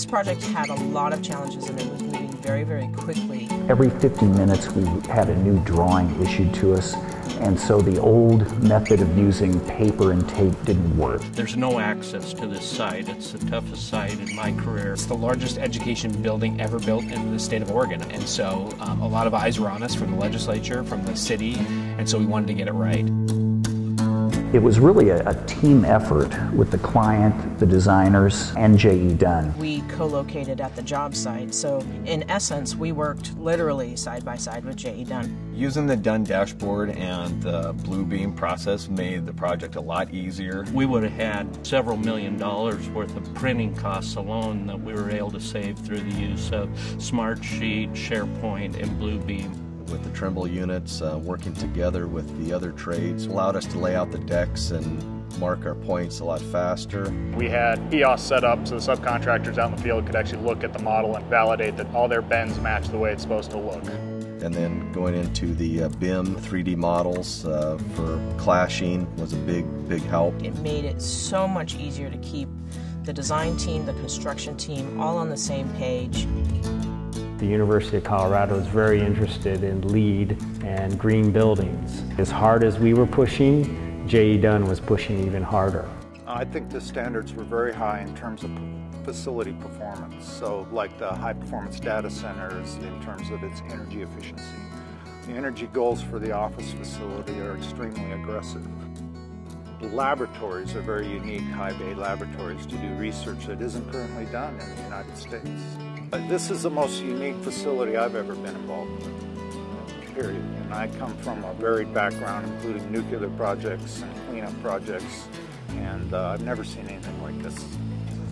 This project had a lot of challenges and it was moving very, very quickly. Every 50 minutes we had a new drawing issued to us and so the old method of using paper and tape didn't work. There's no access to this site. It's the toughest site in my career. It's the largest education building ever built in the state of Oregon. And so um, a lot of eyes were on us from the legislature, from the city, and so we wanted to get it right. It was really a, a, team effort with the client, the designers, and J.E. Dunn. We co-located at the job site, so in essence, we worked literally side by side with J.E. Dunn. Using the Dunn dashboard and the Bluebeam process made the project a lot easier. We would have had several million dollars worth of printing costs alone that we were able to save through the use of Smartsheet, SharePoint, and Bluebeam with the Trimble units uh, working together with the other trades allowed us to lay out the decks and mark our points a lot faster. We had EOS set up so the subcontractors out in the field could actually look at the model and validate that all their bends match the way it's supposed to look. And then going into the uh, BIM 3D models uh, for clashing was a big, big help. It made it so much easier to keep the design team, the construction team all on the same page. The University of Colorado is very interested in LEED and green buildings. As hard as we were pushing, J.E. Dunn was pushing even harder. I think the standards were very high in terms of facility performance. So like the high performance data centers in terms of its energy efficiency. The energy goals for the office facility are extremely aggressive. Laboratories are very unique, high bay laboratories, to do research that isn't currently done in the United States. This is the most unique facility I've ever been involved with, period. And I come from a varied background, including nuclear projects and cleanup projects, and uh, I've never seen anything like this.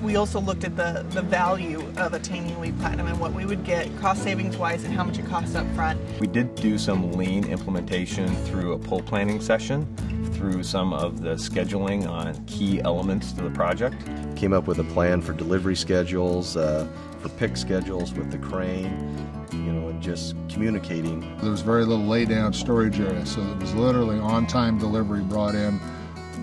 We also looked at the, the value of attaining LEED Platinum and what we would get cost savings wise and how much it costs up front. We did do some lean implementation through a pull planning session through some of the scheduling on key elements to the project. Came up with a plan for delivery schedules, uh, for pick schedules with the crane, you know, and just communicating. There was very little laydown storage area, so it was literally on-time delivery brought in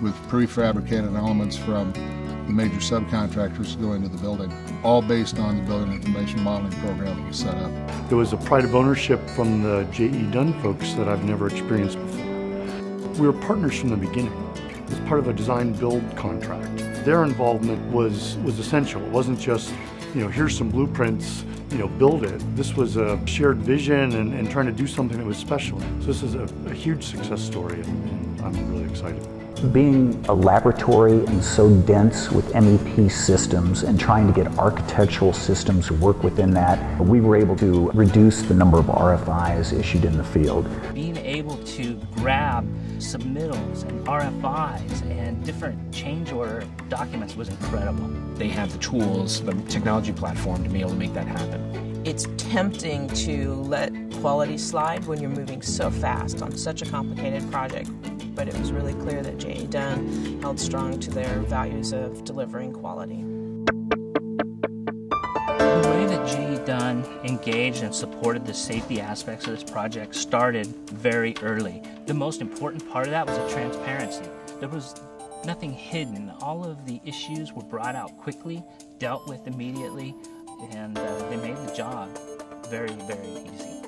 with prefabricated elements from the major subcontractors to go into the building, all based on the building information modeling program that was set up. There was a pride of ownership from the J.E. Dunn folks that I've never experienced before. We were partners from the beginning. As part of a design build contract. Their involvement was, was essential. It wasn't just, you know, here's some blueprints, you know, build it. This was a shared vision and, and trying to do something that was special. So this is a, a huge success story and, and I'm really excited. Being a laboratory and so dense with MEP systems and trying to get architectural systems to work within that, we were able to reduce the number of RFIs issued in the field. Being able to grab submittals and RFIs and different change order documents was incredible. They have the tools, the technology platform to be able to make that happen. It's tempting to let quality slide when you're moving so fast on such a complicated project, but it was really clear that J.E. Dunn held strong to their values of delivering quality. The way that J.E. Dunn engaged and supported the safety aspects of this project started very early. The most important part of that was the transparency. There was nothing hidden. All of the issues were brought out quickly, dealt with immediately, and uh, they made the job very, very easy.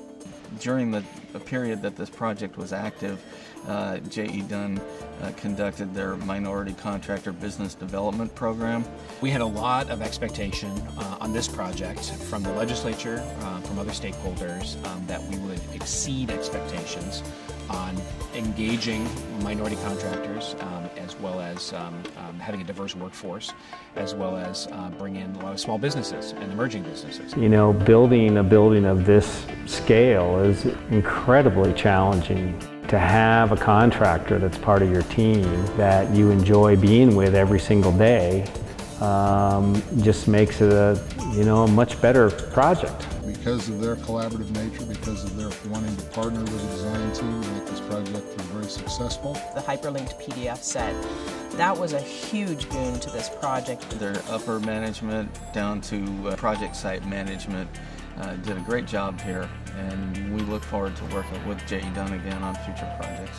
During the period that this project was active, uh, J.E. Dunn uh, conducted their minority contractor business development program. We had a lot of expectation uh, on this project from the legislature, uh, from other stakeholders, um, that we would exceed expectations on engaging minority contractors um, as well as um, um, having a diverse workforce, as well as uh, bring in a lot of small businesses and emerging businesses. You know, building a building of this scale is incredibly challenging to have a contractor that's part of your team that you enjoy being with every single day um, just makes it a you know a much better project. Because of their collaborative nature, because of their wanting to partner with the design team to make this project very successful. The hyperlinked PDF set, that was a huge boon to this project. Their upper management down to uh, project site management uh, did a great job here and we look forward to working with J.E. Dunn again on future projects.